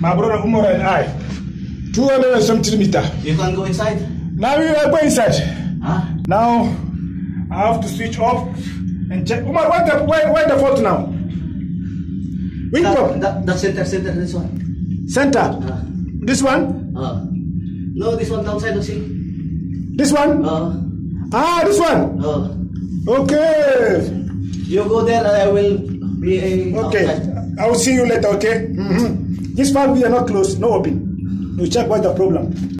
My brother Umar and I. 200 and something meter. You can go inside. Now we are going inside. Huh? Now I have to switch off and check. Umar, where the where, where the fault now? Which That, one? that, that center, center, this one. Center. Uh, This one? uh. No, this one downside, see? This one? Uh, Ah, this one. uh. Okay. You go there, I will be a Okay. outside. I will see you later. Okay. hmm This one we are not closed. No open. You check what the problem.